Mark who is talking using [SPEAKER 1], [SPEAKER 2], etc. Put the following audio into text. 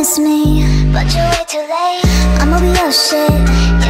[SPEAKER 1] miss me But you're way too late. I'ma be your shit